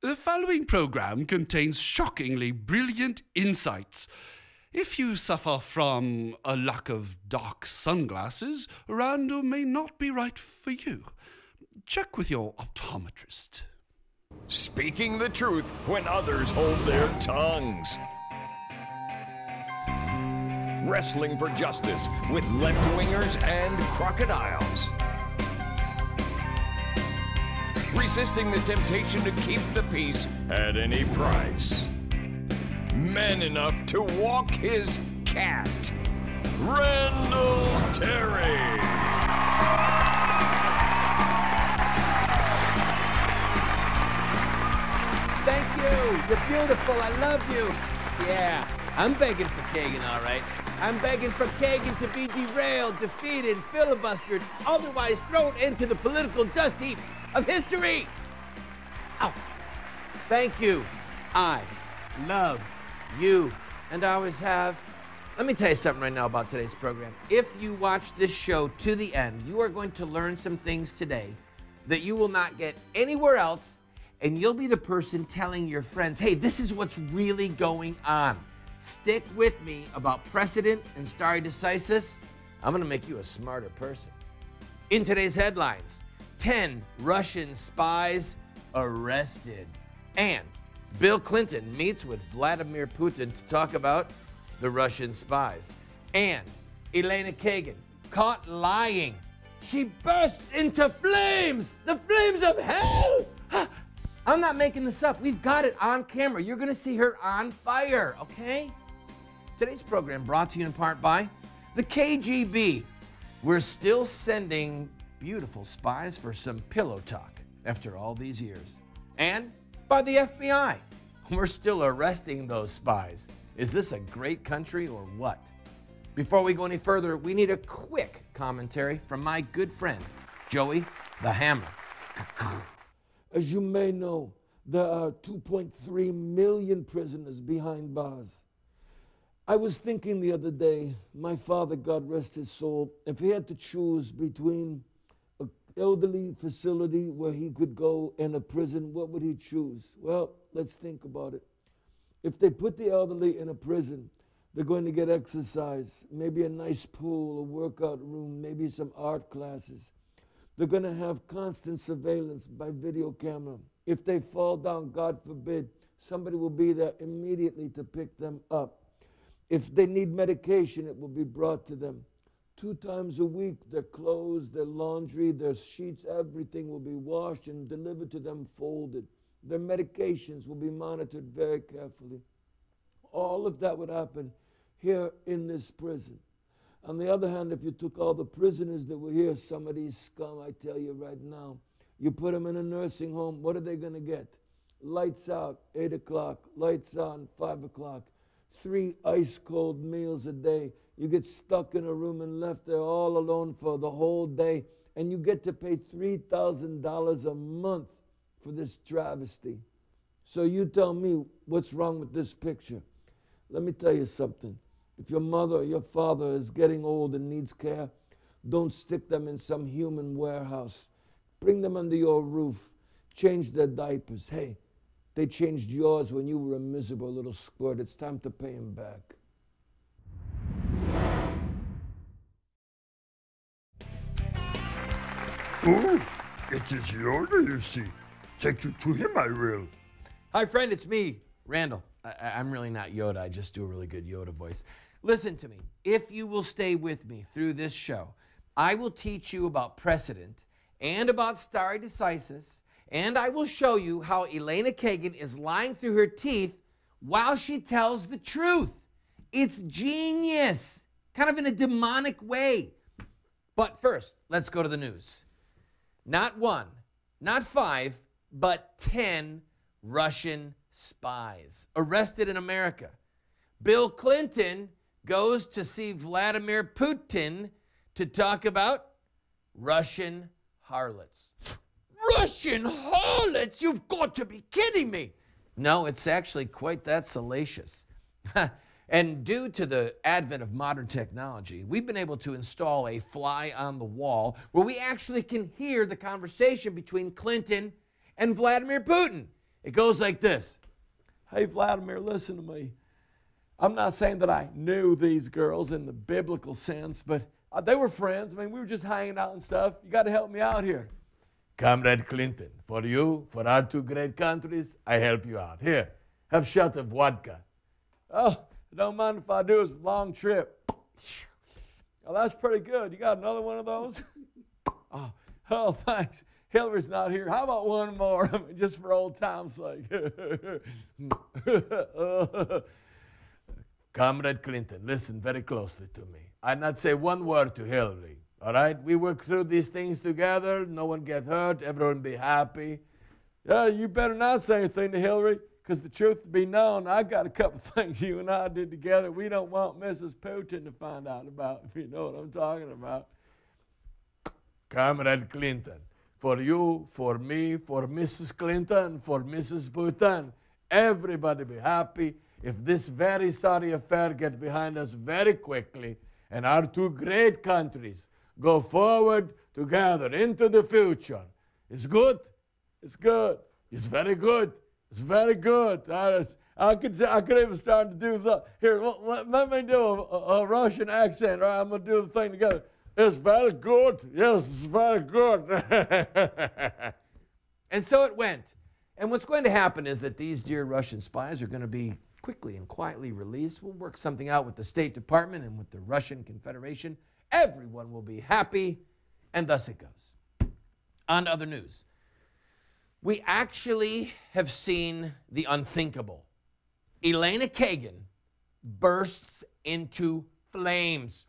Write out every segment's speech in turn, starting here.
The following program contains shockingly brilliant insights. If you suffer from a lack of dark sunglasses, Rando may not be right for you. Check with your optometrist. Speaking the truth when others hold their tongues. Wrestling for justice with left wingers and crocodiles. Resisting the temptation to keep the peace at any price. Man enough to walk his cat. Randall Terry. Thank you. You're beautiful. I love you. Yeah, I'm begging for Kagan, all right. I'm begging for Kagan to be derailed, defeated, filibustered, otherwise thrown into the political dust heap of history. Ow. Thank you. I love you, and I always have. Let me tell you something right now about today's program. If you watch this show to the end, you are going to learn some things today that you will not get anywhere else, and you'll be the person telling your friends, hey, this is what's really going on. Stick with me about precedent and stare decisis. I'm going to make you a smarter person. In today's headlines, 10 Russian spies arrested. And Bill Clinton meets with Vladimir Putin to talk about the Russian spies. And Elena Kagan caught lying. She bursts into flames, the flames of hell. I'm not making this up. We've got it on camera. You're going to see her on fire, okay? Today's program brought to you in part by the KGB. We're still sending beautiful spies for some pillow talk after all these years. And by the FBI. We're still arresting those spies. Is this a great country or what? Before we go any further, we need a quick commentary from my good friend, Joey the Hammer. As you may know, there are 2.3 million prisoners behind bars. I was thinking the other day, my father, God rest his soul, if he had to choose between elderly facility where he could go and a prison, what would he choose? Well, let's think about it. If they put the elderly in a prison, they're going to get exercise, maybe a nice pool, a workout room, maybe some art classes. They're going to have constant surveillance by video camera. If they fall down, God forbid, somebody will be there immediately to pick them up. If they need medication, it will be brought to them. Two times a week, their clothes, their laundry, their sheets, everything will be washed and delivered to them folded. Their medications will be monitored very carefully. All of that would happen here in this prison. On the other hand, if you took all the prisoners that were here, some of these scum, I tell you right now, you put them in a nursing home, what are they going to get? Lights out, 8 o'clock, lights on, 5 o'clock, three ice cold meals a day. You get stuck in a room and left there all alone for the whole day, and you get to pay $3,000 a month for this travesty. So you tell me what's wrong with this picture. Let me tell you something. If your mother or your father is getting old and needs care, don't stick them in some human warehouse. Bring them under your roof. Change their diapers. Hey, they changed yours when you were a miserable little squirt. It's time to pay them back. Oh, it is Yoda, you see. Take you to him, I will. Hi, friend, it's me, Randall. I, I'm really not Yoda, I just do a really good Yoda voice. Listen to me. If you will stay with me through this show, I will teach you about precedent and about stare decisis, and I will show you how Elena Kagan is lying through her teeth while she tells the truth. It's genius, kind of in a demonic way. But first, let's go to the news. Not one, not five, but 10 Russian spies arrested in America. Bill Clinton goes to see Vladimir Putin to talk about Russian harlots. Russian harlots? You've got to be kidding me. No, it's actually quite that salacious. and due to the advent of modern technology, we've been able to install a fly on the wall where we actually can hear the conversation between Clinton and Vladimir Putin. It goes like this. Hey, Vladimir, listen to me. I'm not saying that I knew these girls in the biblical sense, but uh, they were friends. I mean, we were just hanging out and stuff. You got to help me out here. Comrade Clinton, for you, for our two great countries, I help you out. Here, have shot of vodka. Oh, don't mind if I do. It's a long trip. Oh, that's pretty good. You got another one of those? oh, oh, thanks. Hillary's not here. How about one more, just for old time's sake? Comrade Clinton, listen very closely to me. I not say one word to Hillary. All right, we work through these things together. No one get hurt. Everyone be happy. Yeah, you better not say anything to Hillary, because the truth to be known, I got a couple things you and I did together. We don't want Mrs. Putin to find out about. If you know what I'm talking about. Comrade Clinton, for you, for me, for Mrs. Clinton, for Mrs. Putin, everybody be happy if this very sorry affair gets behind us very quickly and our two great countries go forward together into the future. It's good. It's good. It's very good. It's very good. I, I could I could even start to do the here. Let, let me do a, a, Russian accent. Right, I'm gonna do the thing together. It's very good. Yes, it's very good. and so it went. And what's going to happen is that these dear Russian spies are going to be quickly and quietly released. We'll work something out with the State Department and with the Russian Confederation. Everyone will be happy, and thus it goes. On other news. We actually have seen the unthinkable. Elena Kagan bursts into flames.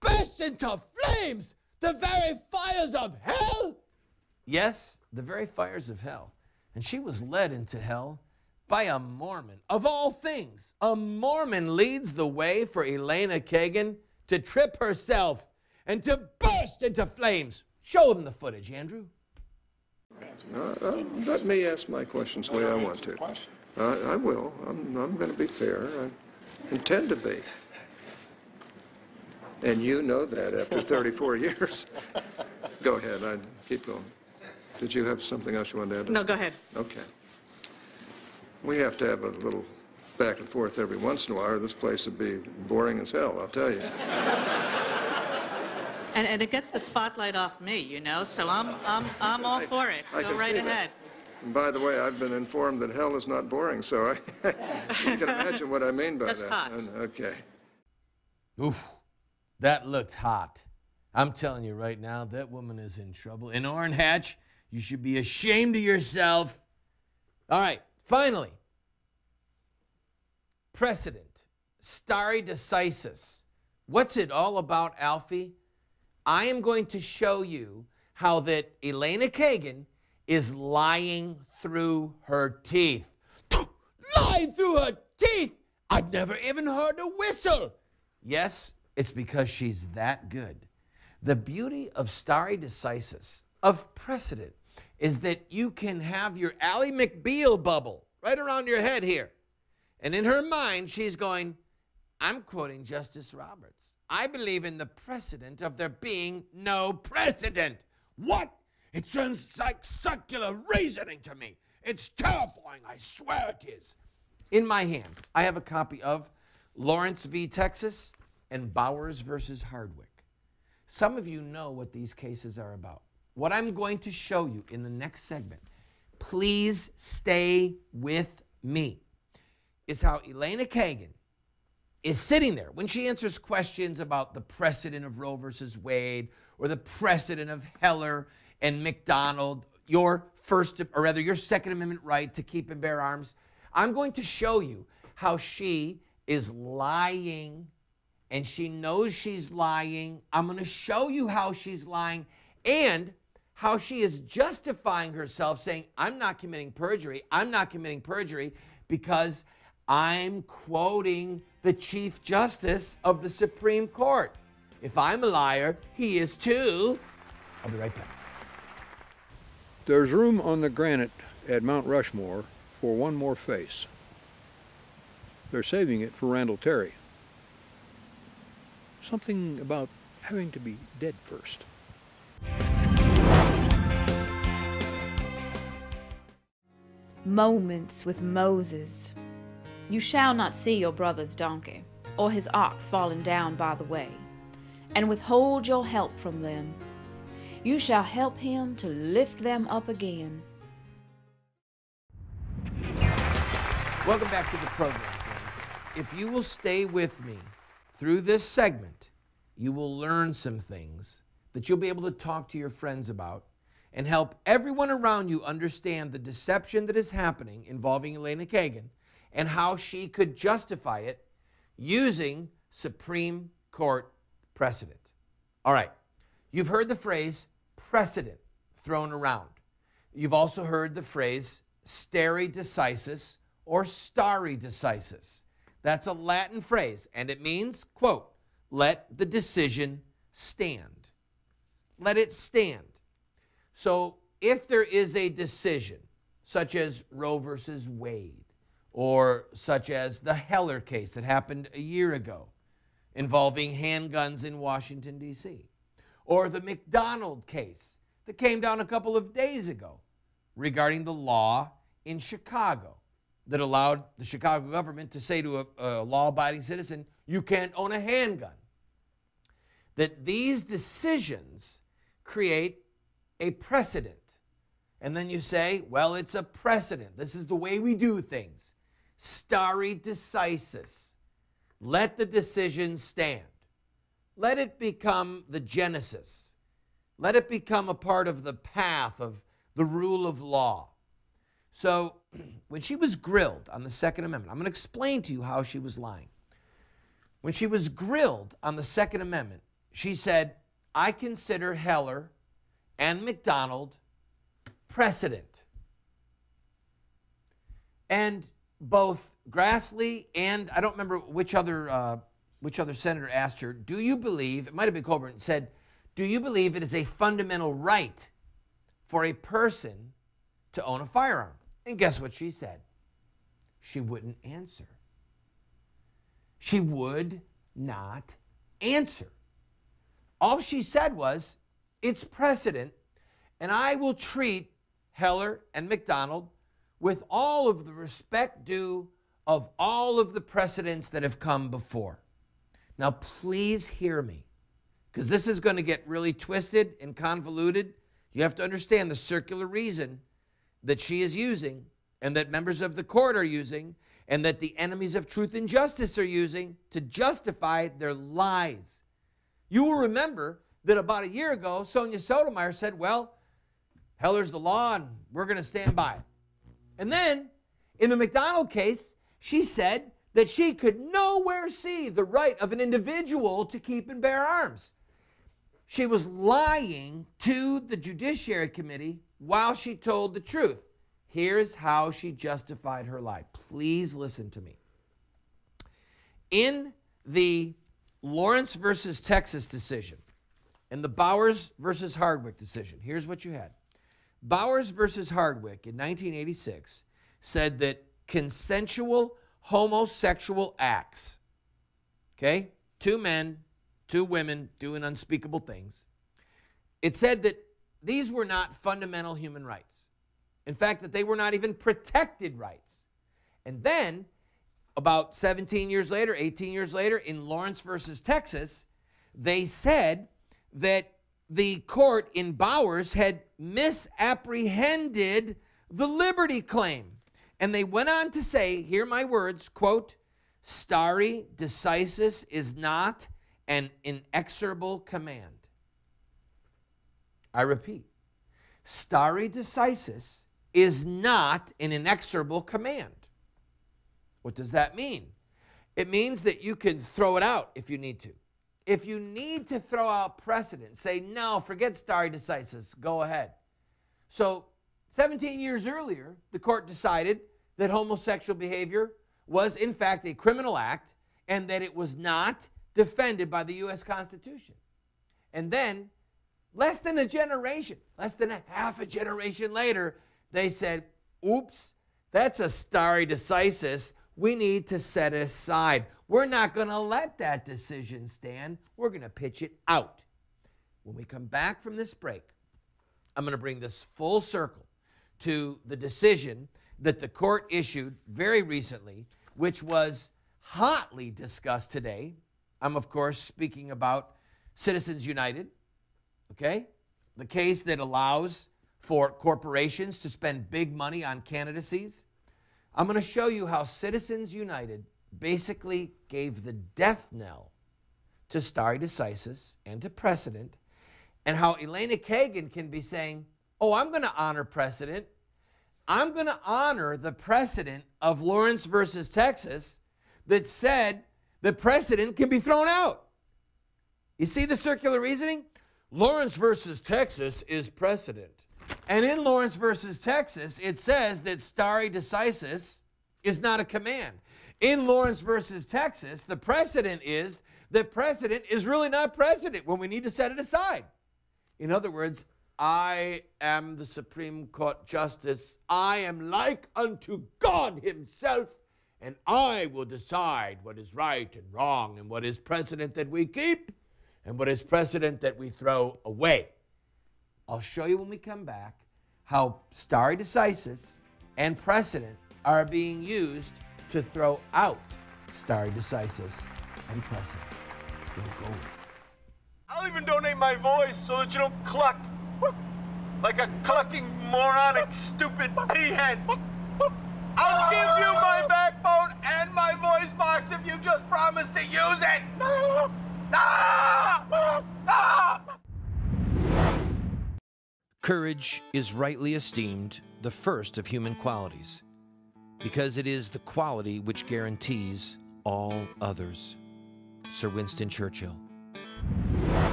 Bursts into flames? The very fires of hell? Yes, the very fires of hell. And she was led into hell by a Mormon. Of all things, a Mormon leads the way for Elena Kagan to trip herself and to burst into flames. Show them the footage, Andrew. Uh, uh, let me ask my questions the way I want to. Uh, I will. I'm, I'm going to be fair. I intend to be. And you know that after 34 years. go ahead. I keep going. Did you have something else you wanted to add? No, go ahead. Okay. We have to have a little back and forth every once in a while, or this place would be boring as hell, I'll tell you. And, and it gets the spotlight off me, you know, so I'm, I'm, I'm all for it. I Go right ahead. And by the way, I've been informed that hell is not boring, so I, you can imagine what I mean by Just that. hot. And- Okay. Oof, that looked hot. I'm telling you right now, that woman is in trouble. In Orrin Hatch, you should be ashamed of yourself. All right, finally, precedent, stare decisis. What's it all about, Alfie? I am going to show you how that Elena Kagan is lying through her teeth. lying through her teeth? I've never even heard a whistle. Yes, it's because she's that good. The beauty of stare decisis, of precedent, is that you can have your Ally McBeal bubble right around your head here. And in her mind, she's going, I'm quoting Justice Roberts. I believe in the precedent of there being no precedent. What? It sounds like circular reasoning to me. It's terrifying, I swear it is. In my hand, I have a copy of Lawrence v. Texas and Bowers versus Hardwick. Some of you know what these cases are about. What I'm going to show you in the next segment, please stay with me, is how Elena Kagan is sitting there when she answers questions about the precedent of Roe versus Wade or the precedent of Heller and McDonald, your first, or rather your Second Amendment right to keep and bear arms. I'm going to show you how she is lying and she knows she's lying. I'm going to show you how she's lying and how she is justifying herself, saying, I'm not committing perjury. I'm not committing perjury because I'm quoting the Chief Justice of the Supreme Court. If I'm a liar, he is too. I'll be right back. There's room on the granite at Mount Rushmore for one more face. They're saving it for Randall Terry. Something about having to be dead first. moments with Moses. You shall not see your brother's donkey, or his ox fallen down by the way, and withhold your help from them. You shall help him to lift them up again. Welcome back to the program. If you will stay with me through this segment, you will learn some things that you'll be able to talk to your friends about and help everyone around you understand the deception that is happening involving Elena Kagan and how she could justify it using Supreme Court precedent. All right, you've heard the phrase precedent thrown around. You've also heard the phrase stare decisis or stare decisis. That's a Latin phrase, and it means, quote, let the decision stand. Let it stand. So if there is a decision, such as Roe versus Wade, or such as the Heller case that happened a year ago involving handguns in Washington, D.C., or the McDonald case that came down a couple of days ago regarding the law in Chicago that allowed the Chicago government to say to a, a law abiding citizen, you can't own a handgun. That these decisions create a precedent. And then you say, well, it's a precedent. This is the way we do things. Stare decisis. Let the decision stand. Let it become the genesis. Let it become a part of the path of the rule of law. So, when she was grilled on the Second Amendment, I'm going to explain to you how she was lying. When she was grilled on the Second Amendment, she said, I consider Heller and McDonald precedent. And both Grassley and I don't remember which other uh, which other senator asked her, "Do you believe?" It might have been Coburn said, "Do you believe it is a fundamental right for a person to own a firearm?" And guess what she said? She wouldn't answer. She would not answer. All she said was, "It's precedent, and I will treat Heller and McDonald with all of the respect due of all of the precedents that have come before. Now, please hear me, because this is going to get really twisted and convoluted. You have to understand the circular reason that she is using, and that members of the court are using, and that the enemies of truth and justice are using to justify their lies. You will remember that about a year ago, Sonia Sotomayor said, Well, Heller's the law, and we're going to stand by it. And then in the McDonald case, she said that she could nowhere see the right of an individual to keep and bear arms. She was lying to the Judiciary Committee while she told the truth. Here's how she justified her lie. Please listen to me. In the Lawrence versus Texas decision and the Bowers versus Hardwick decision, here's what you had. Bowers versus Hardwick in 1986 said that consensual homosexual acts, okay, two men, two women doing unspeakable things, it said that these were not fundamental human rights. In fact, that they were not even protected rights. And then, about 17 years later, 18 years later, in Lawrence versus Texas, they said that the court in Bowers had misapprehended the liberty claim. And they went on to say, hear my words, quote, stare decisis is not an inexorable command. I repeat, stare decisis is not an inexorable command. What does that mean? It means that you can throw it out if you need to. If you need to throw out precedent, say, no, forget stare decisis, go ahead. So, 17 years earlier, the court decided that homosexual behavior was, in fact, a criminal act and that it was not defended by the U.S. Constitution. And then, less than a generation, less than a half a generation later, they said, oops, that's a stare decisis. We need to set aside. We're not going to let that decision stand. We're going to pitch it out. When we come back from this break, I'm going to bring this full circle to the decision that the court issued very recently, which was hotly discussed today. I'm, of course, speaking about Citizens United, okay? The case that allows for corporations to spend big money on candidacies. I'm going to show you how Citizens United basically gave the death knell to stare decisis and to precedent, and how Elena Kagan can be saying, Oh, I'm going to honor precedent. I'm going to honor the precedent of Lawrence versus Texas that said the precedent can be thrown out. You see the circular reasoning? Lawrence versus Texas is precedent. And in Lawrence versus Texas, it says that stare decisis is not a command. In Lawrence versus Texas, the precedent is that precedent is really not precedent when we need to set it aside. In other words, I am the Supreme Court Justice. I am like unto God Himself, and I will decide what is right and wrong, and what is precedent that we keep, and what is precedent that we throw away. I'll show you when we come back how stare decisis and precedent are being used to throw out stare decisis and precedent. Don't go. I'll even donate my voice so that you don't cluck like a clucking, moronic, stupid peahead. I'll give you my backbone and my voice box if you just promise to use it. Ah! Ah! Courage is rightly esteemed the first of human qualities because it is the quality which guarantees all others. Sir Winston Churchill.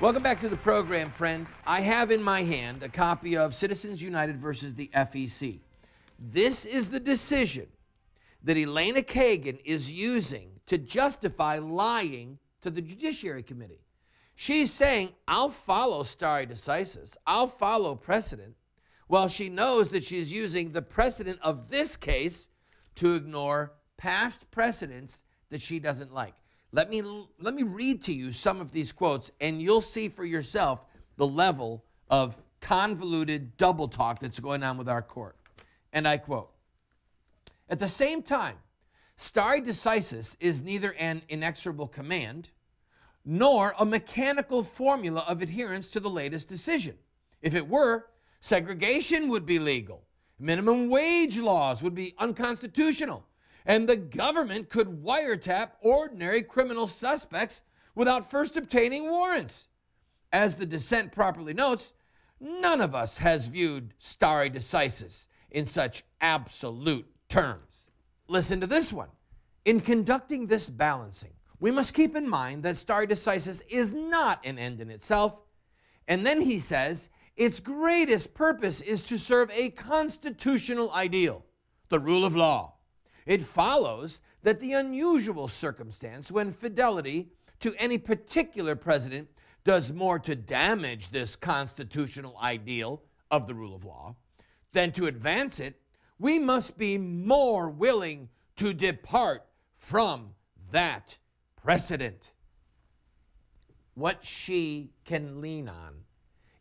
Welcome back to the program, friend. I have in my hand a copy of Citizens United versus the FEC. This is the decision that Elena Kagan is using to justify lying to the Judiciary Committee. She's saying, I'll follow stare decisis, I'll follow precedent, while she knows that she's using the precedent of this case to ignore past precedents that she doesn't like. Let me, let me read to you some of these quotes, and you'll see for yourself the level of convoluted double talk that's going on with our court. And I quote At the same time, stare decisis is neither an inexorable command nor a mechanical formula of adherence to the latest decision. If it were, segregation would be legal, minimum wage laws would be unconstitutional, and the government could wiretap ordinary criminal suspects without first obtaining warrants. As the dissent properly notes, none of us has viewed stare decisis in such absolute terms. Listen to this one. In conducting this balancing, we must keep in mind that stare decisis is not an end in itself. And then he says, its greatest purpose is to serve a constitutional ideal, the rule of law. It follows that the unusual circumstance when fidelity to any particular president does more to damage this constitutional ideal of the rule of law than to advance it, we must be more willing to depart from that precedent. What she can lean on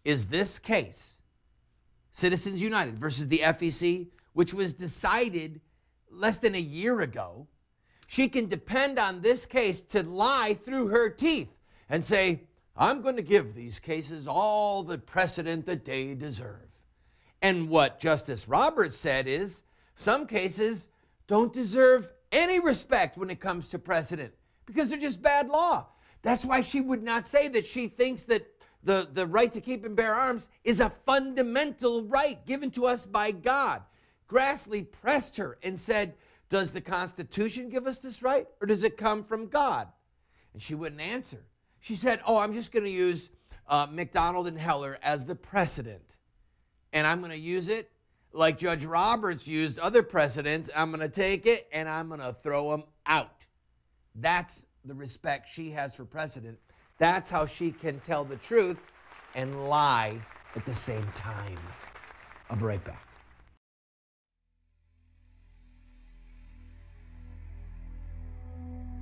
is this case, Citizens United versus the FEC, which was decided less than a year ago. She can depend on this case to lie through her teeth and say, I'm going to give these cases all the precedent that they deserve. And what Justice Roberts said is some cases don't deserve any respect when it comes to precedent because they're just bad law. That's why she would not say that she thinks that the, the right to keep and bear arms is a fundamental right given to us by God. Grassley pressed her and said, Does the Constitution give us this right or does it come from God? And she wouldn't answer. She said, Oh, I'm just going to use uh, McDonald and Heller as the precedent. And I'm going to use it like Judge Roberts used other precedents. I'm going to take it and I'm going to throw them out. That's the respect she has for precedent. That's how she can tell the truth and lie at the same time. I'll be right back.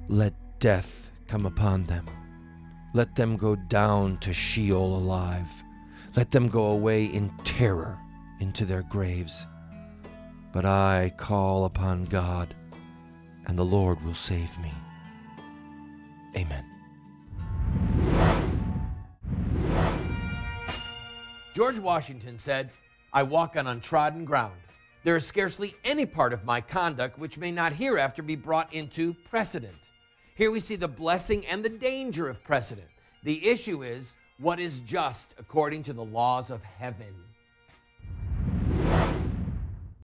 Let death come upon them. Let them go down to Sheol alive. Let them go away in terror into their graves. But I call upon God, and the Lord will save me. Amen. George Washington said, I walk on untrodden ground. There is scarcely any part of my conduct which may not hereafter be brought into precedent. Here we see the blessing and the danger of precedent. The issue is what is just according to the laws of heaven.